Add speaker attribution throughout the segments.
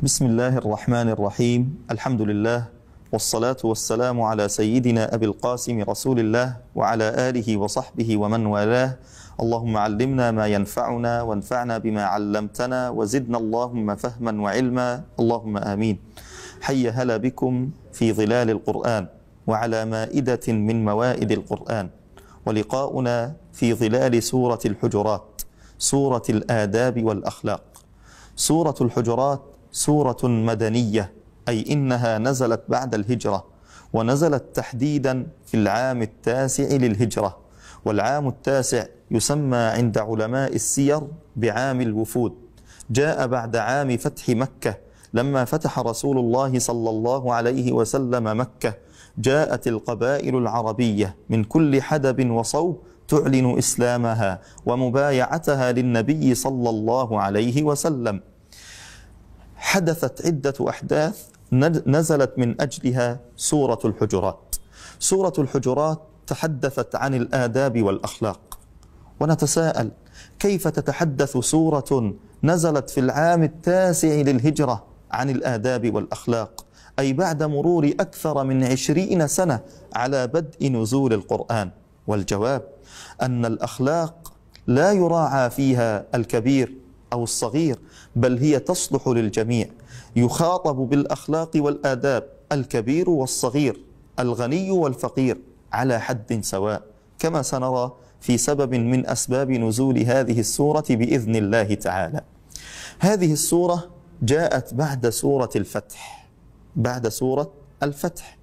Speaker 1: بسم الله الرحمن الرحيم الحمد لله والصلاة والسلام على سيدنا أبي القاسم رسول الله وعلى آله وصحبه ومن والاه اللهم علمنا ما ينفعنا وانفعنا بما علمتنا وزدنا اللهم فهما وعلما اللهم آمين حي هلا بكم في ظلال القرآن وعلى مائدة من موائد القرآن ولقاؤنا في ظلال سورة الحجرات سورة الآداب والأخلاق سورة الحجرات سورة مدنية أي إنها نزلت بعد الهجرة ونزلت تحديدا في العام التاسع للهجرة. والعام التاسع يسمى عند علماء السير بعام الوفود. جاء بعد عام فتح مكة لما فتح رسول الله صلى الله عليه وسلم مكة. جاءت القبائل العربية من كل حدب وصوب تعلن إسلامها ومبايعتها للنبي صلى الله عليه وسلم. حدثت عدة أحداث نزلت من أجلها سورة الحجرات. سورة الحجرات تحدثت عن الآداب والأخلاق. ونتساءل كيف تتحدث سورة نزلت في العام التاسع للهجرة عن الآداب والأخلاق؟ أي بعد مرور أكثر من عشرين سنة على بدء نزول القرآن. والجواب أن الأخلاق لا يراعى فيها الكبير أو الصغير بل هي تصلح للجميع يخاطب بالأخلاق والآداب الكبير والصغير الغني والفقير على حد سواء كما سنرى في سبب من أسباب نزول هذه السورة بإذن الله تعالى. هذه السورة جاءت بعد سورة الفتح بعد سورة الفتح.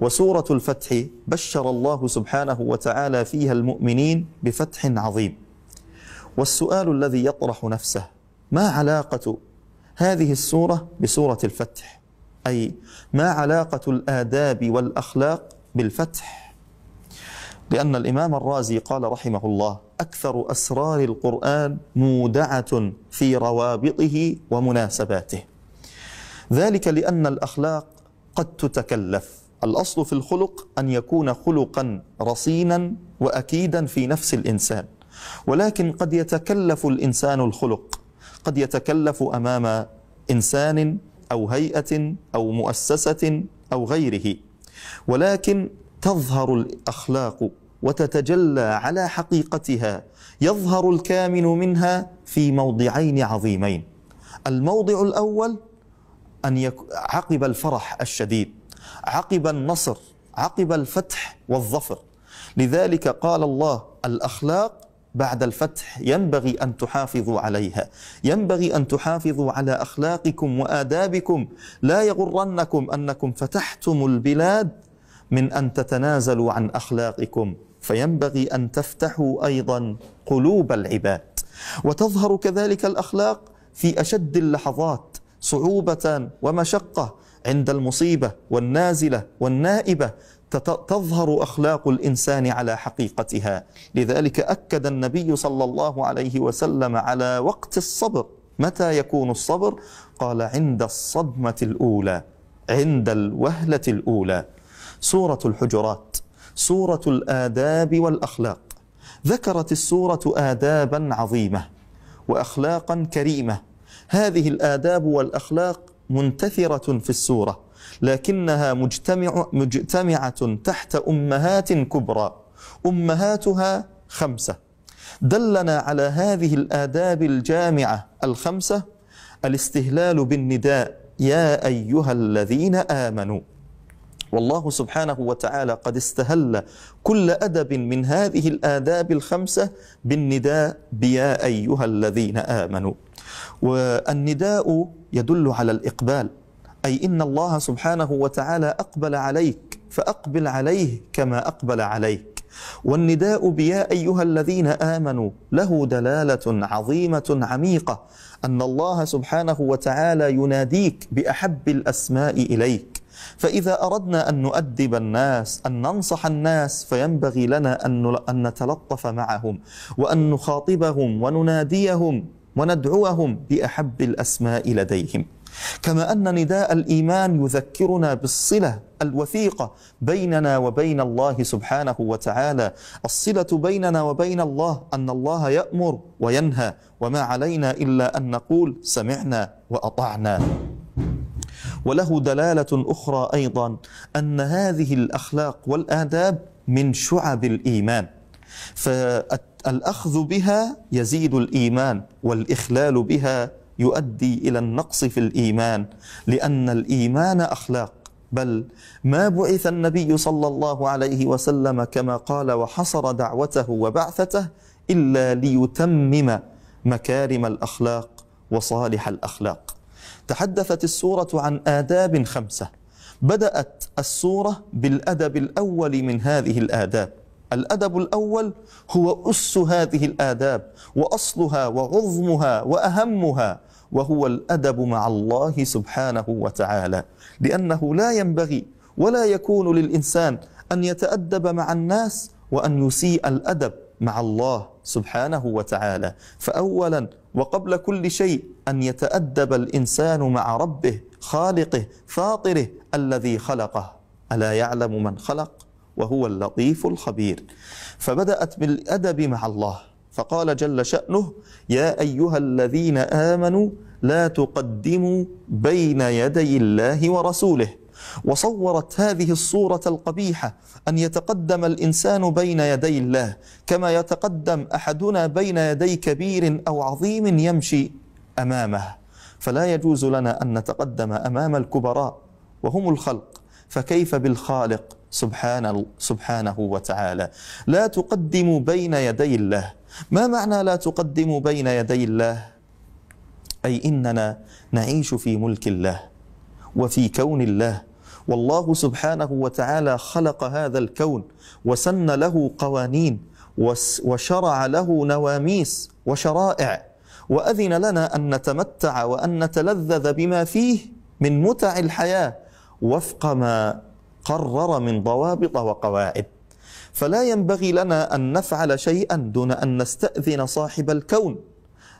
Speaker 1: وسورة الفتح بشر الله سبحانه وتعالى فيها المؤمنين بفتح عظيم. والسؤال الذي يطرح نفسه ما علاقة هذه السورة بسورة الفتح؟ أي ما علاقة الآداب والأخلاق بالفتح؟ لأن الإمام الرازي قال رحمه الله أكثر أسرار القرآن مودعة في روابطه ومناسباته. ذلك لأن الأخلاق قد تتكلف. الأصل في الخلق أن يكون خلقا رصينا وأكيدا في نفس الإنسان. ولكن قد يتكلف الإنسان الخلق. قد يتكلف أمام إنسان أو هيئة أو مؤسسة أو غيره. ولكن تظهر الأخلاق وتتجلى على حقيقتها يظهر الكامن منها في موضعين عظيمين. الموضع الأول أن يك... عقب الفرح الشديد عقب النصر عقب الفتح والظفر. لذلك قال الله الأخلاق بعد الفتح ينبغي أن تحافظوا عليها. ينبغي أن تحافظوا على أخلاقكم وآدابكم. لا يغرنكم أنكم فتحتم البلاد من أن تتنازلوا عن أخلاقكم. فينبغي أن تفتحوا أيضا قلوب العباد. وتظهر كذلك الأخلاق في أشد اللحظات صعوبة ومشقة عند المصيبة والنازلة والنائبة تظهر أخلاق الإنسان على حقيقتها. لذلك أكد النبي صلى الله عليه وسلم على وقت الصبر. متى يكون الصبر؟ قال عند الصدمة الأولى عند الوهلة الأولى. سورة الحجرات سورة الآداب والأخلاق. ذكرت السورة آدابا عظيمة وأخلاقا كريمة. هذه الآداب والأخلاق منتثرة في السورة. لكنها مجتمع مجتمعة تحت أمهات كبرى. أمهاتها خمسة. دلنا على هذه الآداب الجامعة الخمسة الاستهلال بالنداء يا أيها الذين آمنوا. والله سبحانه وتعالى قد استهل كل أدب من هذه الآداب الخمسة بالنداء بيا أيها الذين آمنوا. والنداء يدل على الإقبال. أي إن الله سبحانه وتعالى أقبل عليك فأقبل عليه كما أقبل عليك. والنداء بيا أيها الذين آمنوا له دلالة عظيمة عميقة أن الله سبحانه وتعالى يناديك بأحب الأسماء إليك. فإذا أردنا أن نؤدب الناس أن ننصح الناس فينبغي لنا أن نتلطف معهم وأن نخاطبهم ونناديهم وندعوهم بأحب الأسماء لديهم. كما أن نداء الإيمان يذكرنا بالصلة الوثيقة بيننا وبين الله سبحانه وتعالى. الصلة بيننا وبين الله أن الله يأمر وينهى وما علينا إلا أن نقول سمعنا وأطعنا. وله دلالة أخرى أيضا أن هذه الأخلاق والآداب من شعب الإيمان. فالأخذ بها يزيد الإيمان والإخلال بها يؤدي إلى النقص في الإيمان لأن الإيمان أخلاق. بل ما بعث النبي صلى الله عليه وسلم كما قال وحصر دعوته وبعثته إلا ليتمم مكارم الأخلاق وصالح الأخلاق. تحدثت السورة عن آداب خمسة. بدأت السورة بالأدب الأول من هذه الآداب. الأدب الأول هو أس هذه الآداب وأصلها وعظمها وأهمها وهو الأدب مع الله سبحانه وتعالى. لأنه لا ينبغي ولا يكون للإنسان أن يتأدب مع الناس وأن يسيء الأدب مع الله سبحانه وتعالى. فأولا وقبل كل شيء أن يتأدب الإنسان مع ربه خالقه فاطره الذي خلقه. ألا يعلم من خلق؟ وهو اللطيف الخبير. فبدأت بالأدب مع الله. فقال جل شأنه يا أيها الذين آمنوا لا تقدموا بين يدي الله ورسوله. وصورت هذه الصورة القبيحة أن يتقدم الإنسان بين يدي الله كما يتقدم أحدنا بين يدي كبير أو عظيم يمشي أمامه. فلا يجوز لنا أن نتقدم أمام الكبراء وهم الخلق. فكيف بالخالق سبحانه, سبحانه وتعالى؟ لا تقدموا بين يدي الله. ما معنى لا تقدموا بين يدي الله؟ أي إننا نعيش في ملك الله وفي كون الله. والله سبحانه وتعالى خلق هذا الكون وسن له قوانين وشرع له نواميس وشرائع. وأذن لنا أن نتمتع وأن نتلذذ بما فيه من متع الحياة. وفق ما قرر من ضوابط وقواعد. فلا ينبغي لنا أن نفعل شيئا دون أن نستأذن صاحب الكون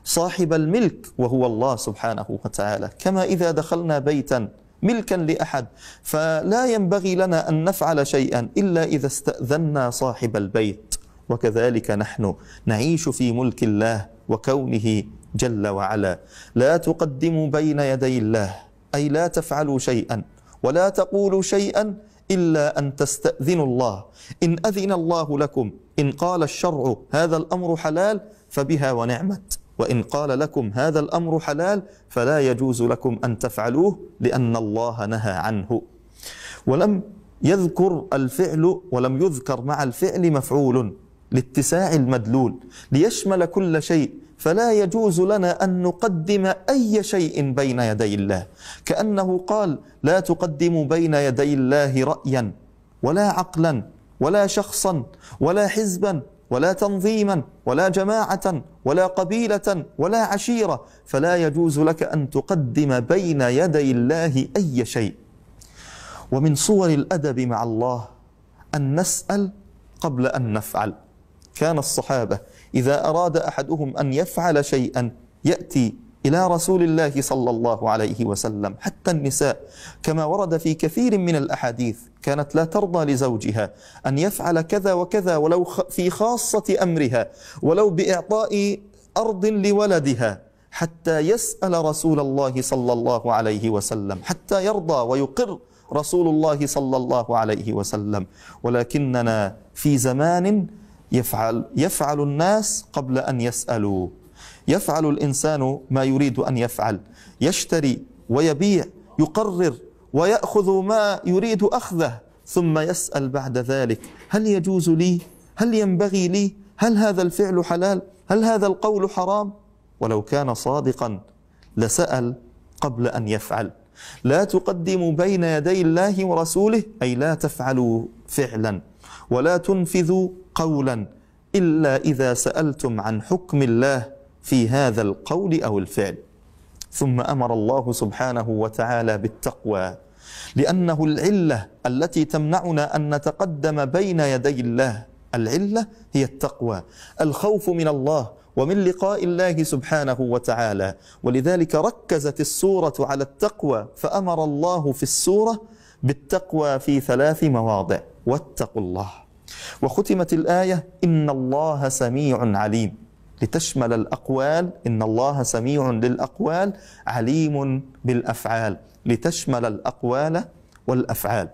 Speaker 1: صاحب الملك وهو الله سبحانه وتعالى. كما إذا دخلنا بيتا ملكا لأحد. فلا ينبغي لنا أن نفعل شيئا إلا إذا استاذنا صاحب البيت. وكذلك نحن نعيش في ملك الله وكونه جل وعلا. لا تقدموا بين يدي الله أي لا تفعلوا شيئا. ولا تقولوا شيئا إلا أن تستأذنوا الله. إن أذن الله لكم إن قال الشرع هذا الأمر حلال فبها ونعمت. وإن قال لكم هذا الأمر حلال فلا يجوز لكم أن تفعلوه لأن الله نهى عنه. ولم يذكر الفعل ولم يذكر مع الفعل مفعول لاتساع المدلول ليشمل كل شيء فلا يجوز لنا أن نقدم أي شيء بين يدي الله. كأنه قال لا تقدموا بين يدي الله رايا ولا عقلا ولا شخصا ولا حزبا ولا تنظيما ولا جماعة ولا قبيلة ولا عشيرة. فلا يجوز لك أن تقدم بين يدي الله أي شيء. ومن صور الأدب مع الله أن نسأل قبل أن نفعل. كان الصحابة إذا أراد أحدهم أن يفعل شيئا يأتي إلى رسول الله صلى الله عليه وسلم حتى النساء. كما ورد في كثير من الأحاديث كانت لا ترضى لزوجها أن يفعل كذا وكذا ولو في خاصة أمرها ولو بإعطاء أرض لولدها حتى يسأل رسول الله صلى الله عليه وسلم حتى يرضى ويقر رسول الله صلى الله عليه وسلم. ولكننا في زمان يفعل يفعل الناس قبل أن يسألوا. يفعل الإنسان ما يريد أن يفعل. يشتري ويبيع يقرر ويأخذ ما يريد أخذه ثم يسأل بعد ذلك. هل يجوز لي؟ هل ينبغي لي؟ هل هذا الفعل حلال؟ هل هذا القول حرام؟ ولو كان صادقا لسأل قبل أن يفعل. لا تقدموا بين يدي الله ورسوله أي لا تفعلوا فعلا. ولا تنفذوا قولا إلا إذا سألتم عن حكم الله في هذا القول أو الفعل. ثم أمر الله سبحانه وتعالى بالتقوى لأنه العلة التي تمنعنا أن نتقدم بين يدي الله. العلة هي التقوى الخوف من الله ومن لقاء الله سبحانه وتعالى. ولذلك ركزت السورة على التقوى فأمر الله في السورة بالتقوى في ثلاث مواضع. واتقوا الله. وختمت الآية إن الله سميع عليم. لتشمل الأقوال إن الله سميع للأقوال عليم بالأفعال. لتشمل الأقوال والأفعال.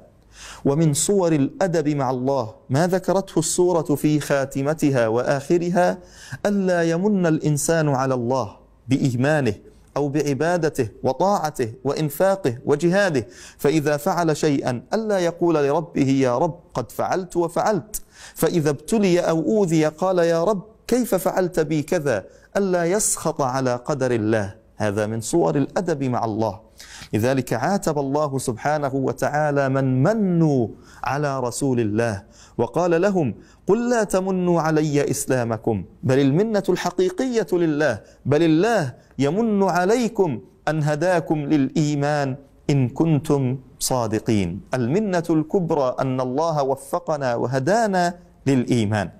Speaker 1: ومن صور الأدب مع الله ما ذكرته السورة في خاتمتها وآخرها ألا يمن الإنسان على الله بإيمانه أو بعبادته وطاعته وإنفاقه وجهاده فإذا فعل شيئا ألا يقول لربه يا رب قد فعلت وفعلت فإذا ابتلي أو أوذي قال يا رب كيف فعلت بي كذا ألا يسخط على قدر الله. هذا من صور الأدب مع الله. لذلك عاتب الله سبحانه وتعالى من منوا على رسول الله. وقال لهم قل لا تمنوا علي إسلامكم بل المنة الحقيقية لله بل الله يمن عليكم أن هداكم للإيمان إن كنتم صادقين. المنة الكبرى أن الله وفقنا وهدانا للإيمان.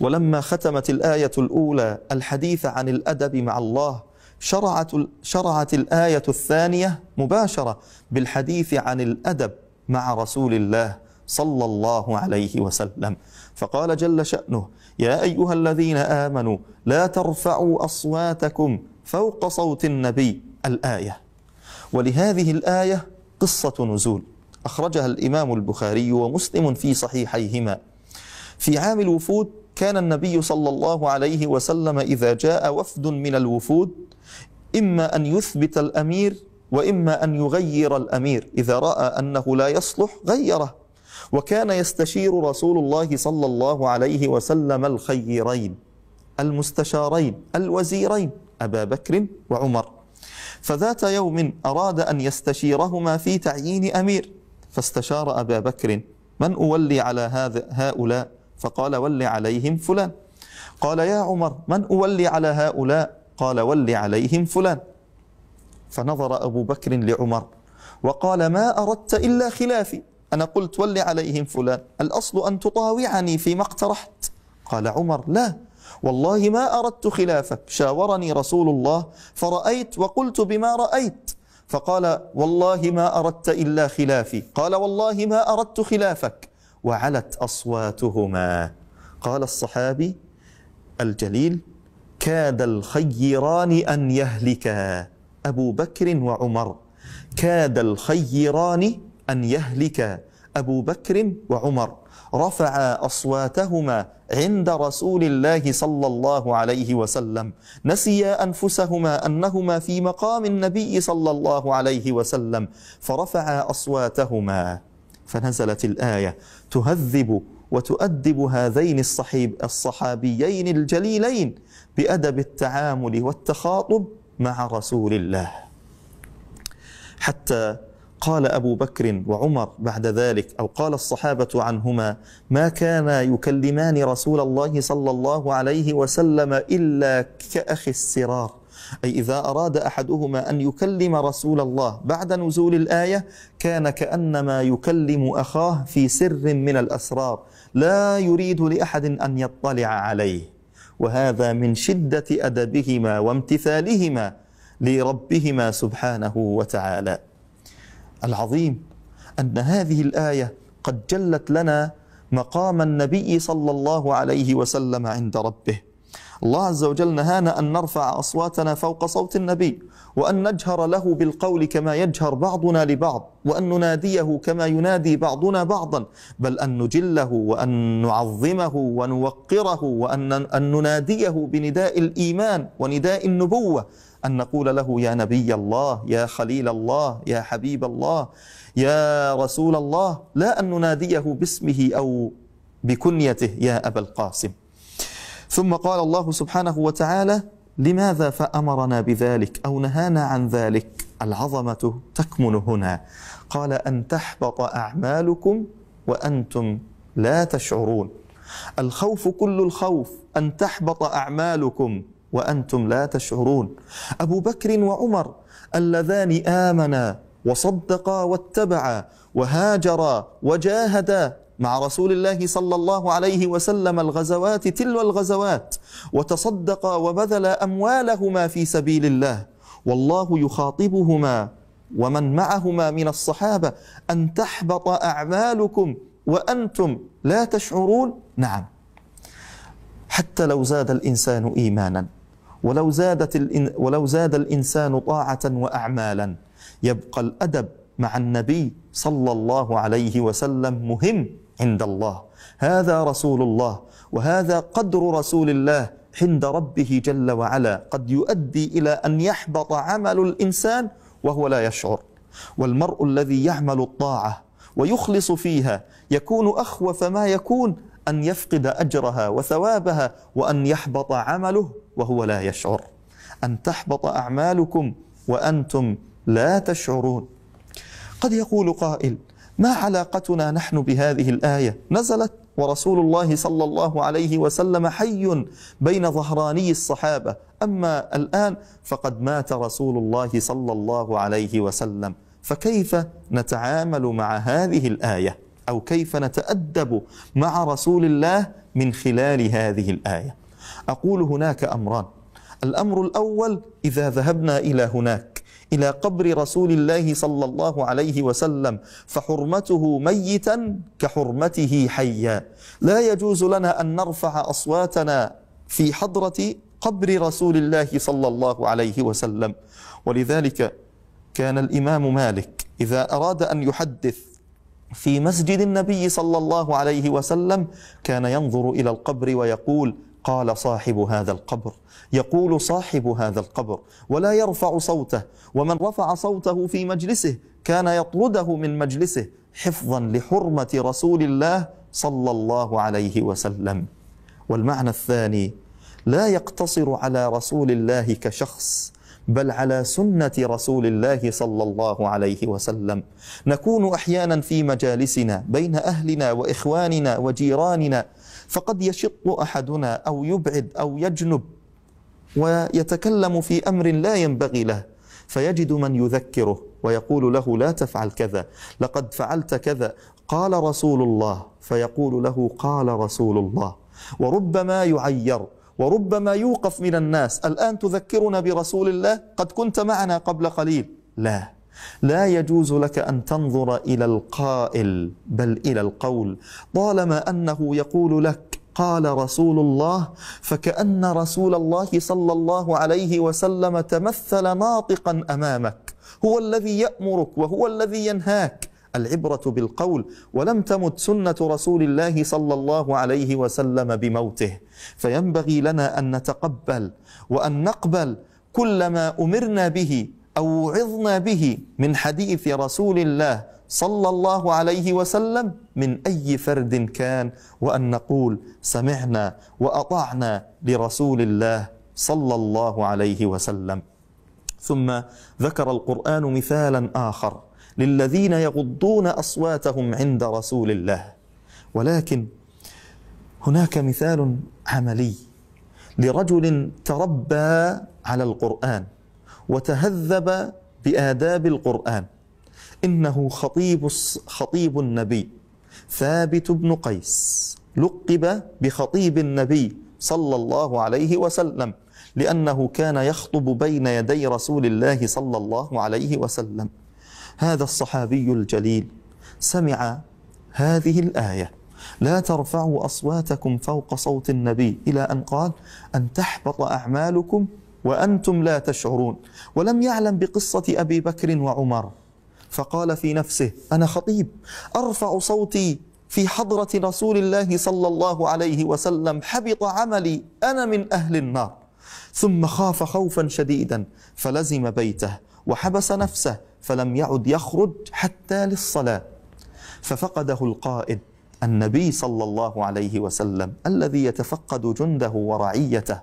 Speaker 1: ولما ختمت الآية الأولى الحديث عن الأدب مع الله شرعت شرعت الآية الثانية مباشرة بالحديث عن الأدب مع رسول الله صلى الله عليه وسلم. فقال جل شأنه يا أيها الذين آمنوا لا ترفعوا أصواتكم فوق صوت النبي الآية. ولهذه الآية قصة نزول. أخرجها الإمام البخاري ومسلم في صحيحيهما. في عام الوفود كان النبي صلى الله عليه وسلم إذا جاء وفد من الوفود إما أن يثبت الأمير وإما أن يغير الأمير. إذا رأى أنه لا يصلح غيره. وكان يستشير رسول الله صلى الله عليه وسلم الخيرين المستشارين الوزيرين أبا بكر وعمر. فذات يوم أراد أن يستشيرهما في تعيين أمير فاستشار أبا بكر. من أولي على هذا هؤلاء؟ فقال ول عليهم فلان. قال يا عمر من أولي على هؤلاء؟ قال ول عليهم فلان. فنظر أبو بكر لعمر. وقال ما أردت إلا خلافي. أنا قلت ول عليهم فلان. الأصل أن تطاوعني فيما اقترحت. قال عمر لا. والله ما أردت خلافك. شاورني رسول الله فرأيت وقلت بما رأيت. فقال والله ما أردت إلا خلافي. قال والله ما أردت خلافك. وعلت أصواتهما. قال الصحابي الجليل كاد الخيران أن يهلكا أبو بكر وعمر. كاد الخيران أن يهلك أبو بكر وعمر. رفعا أصواتهما عند رسول الله صلى الله عليه وسلم. نسيا أنفسهما أنهما في مقام النبي صلى الله عليه وسلم. فرفعا أصواتهما. فنزلت الآية تهذب وتؤدب هذين الصحيب الصحابيين الجليلين بأدب التعامل والتخاطب مع رسول الله. حتى قال أبو بكر وعمر بعد ذلك أو قال الصحابة عنهما ما كانا يكلمان رسول الله صلى الله عليه وسلم إلا كأخي السرار أي إذا أراد أحدهما أن يكلم رسول الله بعد نزول الآية كان كأنما يكلم أخاه في سر من الأسرار لا يريد لأحد أن يطلع عليه. وهذا من شدة أدبهما وامتثالهما لربهما سبحانه وتعالى. العظيم أن هذه الآية قد جلت لنا مقام النبي صلى الله عليه وسلم عند ربه. الله عز وجل نهانا أن نرفع أصواتنا فوق صوت النبي وأن نجهر له بالقول كما يجهر بعضنا لبعض وأن نناديه كما ينادي بعضنا بعضا بل أن نجله وأن نعظمه ونوقره وأن أن نناديه بنداء الإيمان ونداء النبوة أن نقول له يا نبي الله يا خليل الله يا حبيب الله يا رسول الله لا أن نناديه باسمه أو بكنيته يا أبا القاسم. ثم قال الله سبحانه وتعالى لماذا فأمرنا بذلك أو نهانا عن ذلك؟ العظمة تكمن هنا. قال أن تحبط أعمالكم وأنتم لا تشعرون. الخوف كل الخوف أن تحبط أعمالكم وأنتم لا تشعرون. أبو بكر وعمر اللذان آمنا وصدقا واتبعا وهاجرا وجاهدا مع رسول الله صلى الله عليه وسلم الغزوات تلو الغزوات. وتصدقا وبذلا أموالهما في سبيل الله. والله يخاطبهما ومن معهما من الصحابة أن تحبط أعمالكم وأنتم لا تشعرون. نعم. حتى لو زاد الإنسان إيمانا ولو زادت الإن ولو زاد الإنسان طاعة وأعمالا يبقى الأدب مع النبي صلى الله عليه وسلم مهم. عند الله. هذا رسول الله وهذا قدر رسول الله عند ربه جل وعلا. قد يؤدي إلى أن يحبط عمل الإنسان وهو لا يشعر. والمرء الذي يعمل الطاعة ويخلص فيها يكون أخوف ما يكون أن يفقد أجرها وثوابها وأن يحبط عمله وهو لا يشعر. أن تحبط أعمالكم وأنتم لا تشعرون. قد يقول قائل ما علاقتنا نحن بهذه الآية؟ نزلت ورسول الله صلى الله عليه وسلم حي بين ظهراني الصحابة. أما الآن فقد مات رسول الله صلى الله عليه وسلم. فكيف نتعامل مع هذه الآية؟ أو كيف نتأدب مع رسول الله من خلال هذه الآية؟ أقول هناك أمران. الأمر الأول إذا ذهبنا إلى هناك إلى قبر رسول الله صلى الله عليه وسلم فحرمته ميتا كحرمته حيا. لا يجوز لنا أن نرفع أصواتنا في حضرة قبر رسول الله صلى الله عليه وسلم. ولذلك كان الإمام مالك إذا أراد أن يحدث في مسجد النبي صلى الله عليه وسلم كان ينظر إلى القبر ويقول قال صاحب هذا القبر. يقول صاحب هذا القبر ولا يرفع صوته ومن رفع صوته في مجلسه كان يطرده من مجلسه حفظا لحرمة رسول الله صلى الله عليه وسلم. والمعنى الثاني لا يقتصر على رسول الله كشخص بل على سنة رسول الله صلى الله عليه وسلم. نكون أحيانا في مجالسنا بين أهلنا وإخواننا وجيراننا فقد يشط أحدنا أو يبعد أو يجنب ويتكلم في أمر لا ينبغي له فيجد من يذكره ويقول له لا تفعل كذا لقد فعلت كذا قال رسول الله فيقول له قال رسول الله. وربما يعير وربما يوقف من الناس الآن تذكرنا برسول الله؟ قد كنت معنا قبل قليل؟ لا. لا يجوز لك أن تنظر إلى القائل بل إلى القول. طالما أنه يقول لك قال رسول الله فكأن رسول الله صلى الله عليه وسلم تمثل ناطقا أمامك. هو الذي يأمرك وهو الذي ينهاك. العبرة بالقول. ولم تمت سنة رسول الله صلى الله عليه وسلم بموته. فينبغي لنا أن نتقبل وأن نقبل كل ما أمرنا به. أو وعظنا به من حديث رسول الله صلى الله عليه وسلم من أي فرد كان وأن نقول سمعنا وأطعنا لرسول الله صلى الله عليه وسلم. ثم ذكر القرآن مثالا آخر للذين يغضون أصواتهم عند رسول الله. ولكن هناك مثال عملي لرجل تربى على القرآن. وتهذب بآداب القرآن. إنه خطيب خطيب النبي. ثابت بن قيس. لقب بخطيب النبي صلى الله عليه وسلم لأنه كان يخطب بين يدي رسول الله صلى الله عليه وسلم. هذا الصحابي الجليل سمع هذه الآية. لا ترفعوا أصواتكم فوق صوت النبي إلى أن قال أن تحبط أعمالكم وأنتم لا تشعرون. ولم يعلم بقصة أبي بكر وعمر. فقال في نفسه أنا خطيب. أرفع صوتي في حضرة رسول الله صلى الله عليه وسلم. حبط عملي أنا من أهل النار. ثم خاف خوفا شديدا فلزم بيته وحبس نفسه فلم يعد يخرج حتى للصلاة. ففقده القائد النبي صلى الله عليه وسلم الذي يتفقد جنده ورعيته.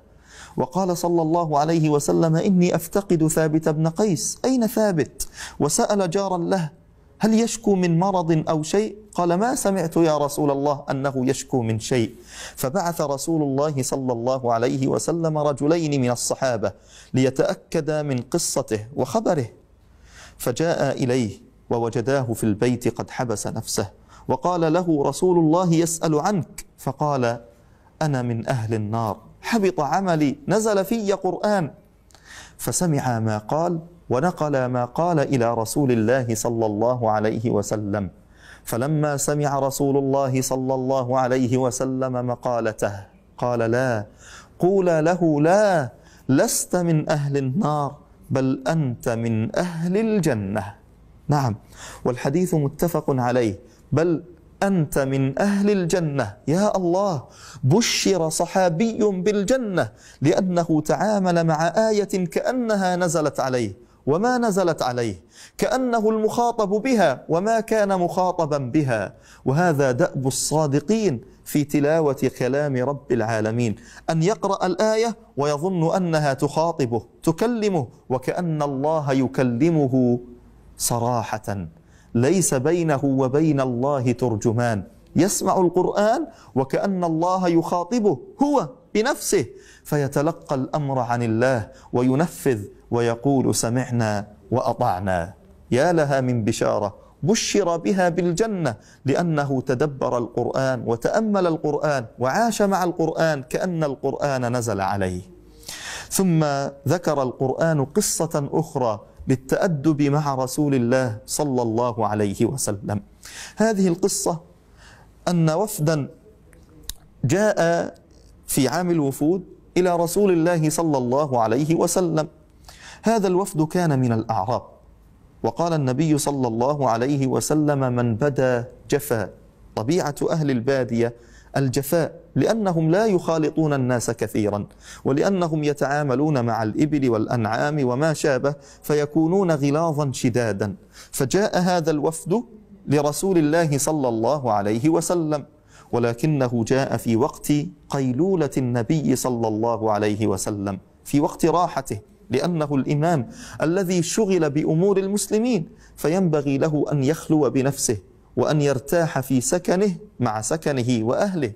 Speaker 1: وقال صلى الله عليه وسلم إني أفتقد ثابت بن قيس. أين ثابت؟ وسأل جارا له هل يشكو من مرض أو شيء؟ قال ما سمعت يا رسول الله أنه يشكو من شيء. فبعث رسول الله صلى الله عليه وسلم رجلين من الصحابة ليتأكدا من قصته وخبره. فجاء إليه ووجداه في البيت قد حبس نفسه وقال له رسول الله يسأل عنك. فقال أنا من أهل النار. حبط عملي نزل في قرآن. فسمع ما قال ونقل ما قال إلى رسول الله صلى الله عليه وسلم. فلما سمع رسول الله صلى الله عليه وسلم مقالته قال لا قولا له لا لست من أهل النار بل أنت من أهل الجنة. نعم والحديث متفق عليه بل أنت من أهل الجنة. يا الله بشر صحابي بالجنة لأنه تعامل مع آية كأنها نزلت عليه. وما نزلت عليه؟ كأنه المخاطب بها وما كان مخاطبا بها. وهذا دأب الصادقين في تلاوة كلام رب العالمين. أن يقرأ الآية ويظن أنها تخاطبه تكلمه وكأن الله يكلمه صراحة. ليس بينه وبين الله ترجمان. يسمع القرآن وكأن الله يخاطبه هو بنفسه فيتلقى الأمر عن الله وينفذ ويقول سمعنا وأطعنا. يا لها من بشارة بشر بها بالجنة لأنه تدبر القرآن وتأمل القرآن وعاش مع القرآن كأن القرآن نزل عليه. ثم ذكر القرآن قصة أخرى للتأدب مع رسول الله صلى الله عليه وسلم. هذه القصة أن وفدا جاء في عام الوفود إلى رسول الله صلى الله عليه وسلم. هذا الوفد كان من الأعراب. وقال النبي صلى الله عليه وسلم من بدا جفا. طبيعة أهل البادية الجفاء لأنهم لا يخالطون الناس كثيرا ولأنهم يتعاملون مع الإبل والأنعام وما شابه فيكونون غلاظا شدادا. فجاء هذا الوفد لرسول الله صلى الله عليه وسلم ولكنه جاء في وقت قيلولة النبي صلى الله عليه وسلم في وقت راحته لأنه الإمام الذي شغل بأمور المسلمين فينبغي له أن يخلو بنفسه. وأن يرتاح في سكنه مع سكنه وأهله.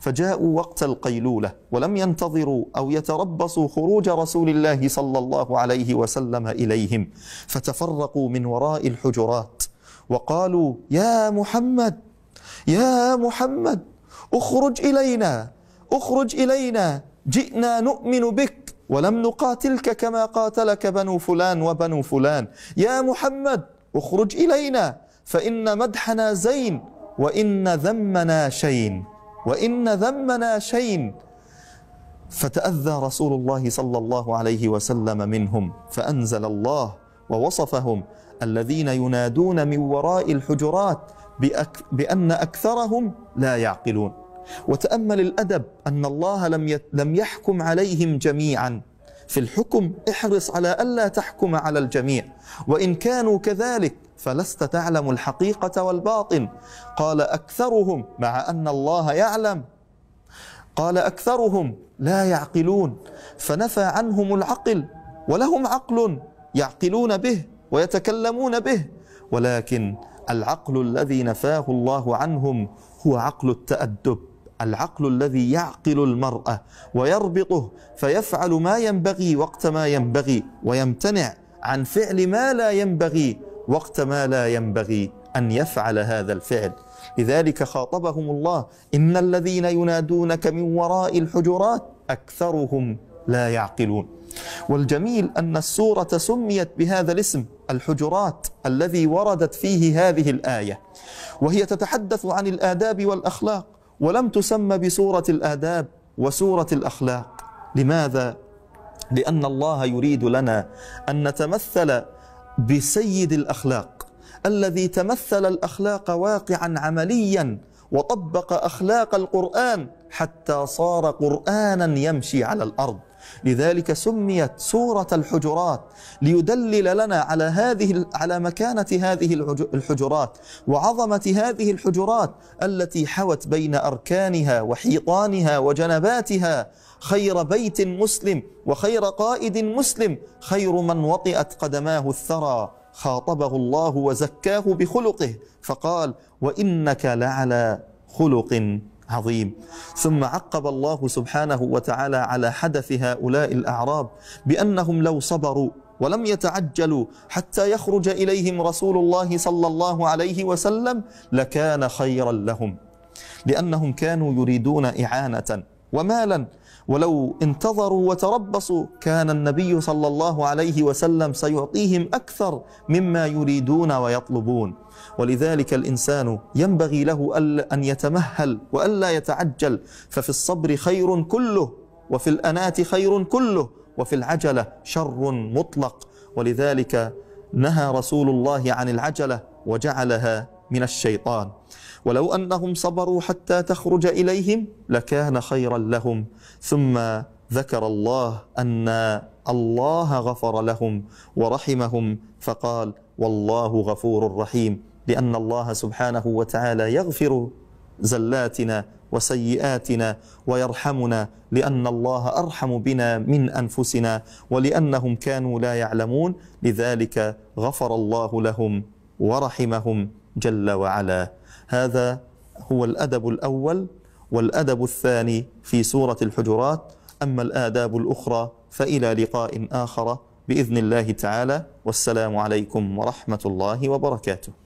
Speaker 1: فجاءوا وقت القيلولة ولم ينتظروا أو يتربصوا خروج رسول الله صلى الله عليه وسلم إليهم فتفرقوا من وراء الحجرات وقالوا يا محمد يا محمد اخرج إلينا اخرج إلينا جئنا نؤمن بك ولم نقاتلك كما قاتلك بنو فلان وبنو فلان يا محمد اخرج إلينا. فإن مدحنا زين وإن ذمنا شين. وإن ذمنا شين. فتأذى رسول الله صلى الله عليه وسلم منهم فأنزل الله ووصفهم الذين ينادون من وراء الحجرات بأك بأن أكثرهم لا يعقلون. وتأمل الأدب أن الله لم لم يحكم عليهم جميعا. في الحكم احرص على ألا تحكم على الجميع. وإن كانوا كذلك فلست تعلم الحقيقة والباطن. قال أكثرهم مع أن الله يعلم. قال أكثرهم لا يعقلون. فنفى عنهم العقل ولهم عقل يعقلون به ويتكلمون به. ولكن العقل الذي نفاه الله عنهم هو عقل التأدب. العقل الذي يعقل المرأة ويربطه فيفعل ما ينبغي وقت ما ينبغي ويمتنع عن فعل ما لا ينبغي. وقت ما لا ينبغي أن يفعل هذا الفعل. لذلك خاطبهم الله إن الذين ينادونك من وراء الحجرات أكثرهم لا يعقلون. والجميل أن السورة سميت بهذا الاسم الحجرات الذي وردت فيه هذه الآية. وهي تتحدث عن الآداب والأخلاق ولم تسمى بسورة الآداب وسورة الأخلاق. لماذا؟ لأن الله يريد لنا أن نتمثل بسيد الأخلاق الذي تمثل الأخلاق واقعا عمليا وطبق أخلاق القرآن حتى صار قرآنا يمشي على الأرض. لذلك سميت سورة الحجرات ليدلل لنا على هذه على مكانة هذه الحجرات وعظمة هذه الحجرات التي حوت بين أركانها وحيطانها وجنباتها خير بيت مسلم وخير قائد مسلم خير من وطئت قدماه الثرى خاطبه الله وزكاه بخلقه فقال وإنك لعلى خلق عظيم. ثم عقب الله سبحانه وتعالى على حدث هؤلاء الأعراب بأنهم لو صبروا ولم يتعجلوا حتى يخرج إليهم رسول الله صلى الله عليه وسلم لكان خيرا لهم لأنهم كانوا يريدون إعانة ومالا ولو انتظروا وتربصوا كان النبي صلى الله عليه وسلم سيعطيهم أكثر مما يريدون ويطلبون. ولذلك الإنسان ينبغي له أن يتمهل وألا يتعجل ففي الصبر خير كله وفي الأنات خير كله وفي العجلة شر مطلق. ولذلك نهى رسول الله عن العجلة وجعلها من الشيطان. ولو أنهم صبروا حتى تخرج إليهم لكان خيرا لهم. ثم ذكر الله أن الله غفر لهم ورحمهم فقال والله غفور رحيم. لأن الله سبحانه وتعالى يغفر زلاتنا وسيئاتنا ويرحمنا لأن الله أرحم بنا من أنفسنا ولأنهم كانوا لا يعلمون. لذلك غفر الله لهم ورحمهم جل وعلا. هذا هو الأدب الأول والأدب الثاني في سورة الحجرات. أما الآداب الأخرى فإلى لقاء آخر بإذن الله تعالى. والسلام عليكم ورحمة الله وبركاته.